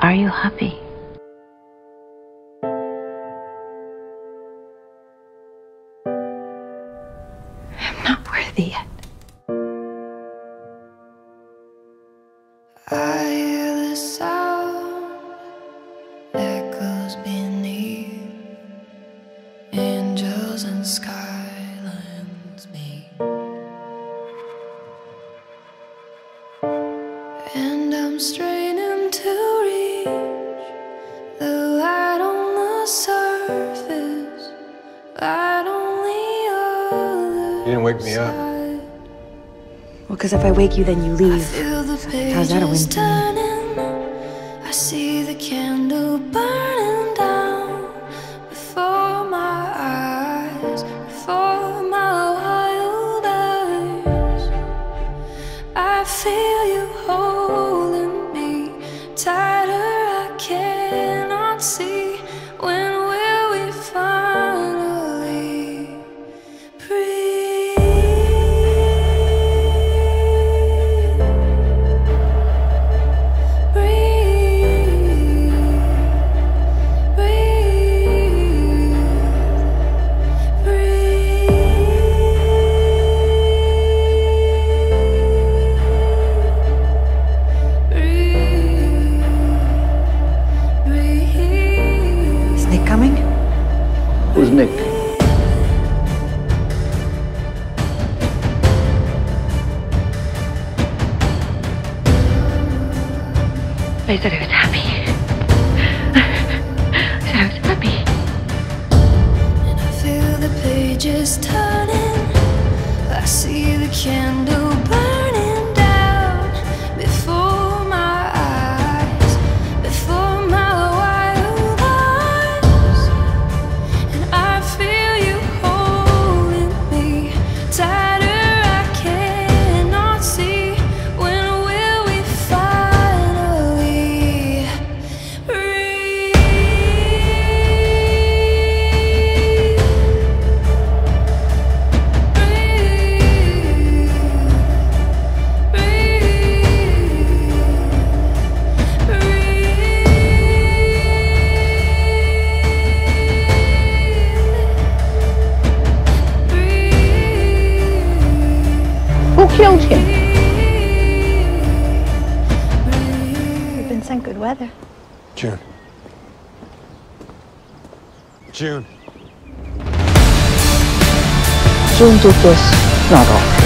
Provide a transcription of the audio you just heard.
Are you happy? I'm not worthy yet. I hear the sound echoes beneath angels and I'm straining didn't wake me up. Well, because if I wake you, then you leave. Feel the How's that a win to me? turning. I see the candle burning down before my eyes, before my wild eyes. I feel you holding me tighter. I cannot see. I said I was happy. I said I was happy. And I feel the pages turning. I see the candle Who killed him? We've been sent good weather. June. June. June took us not off.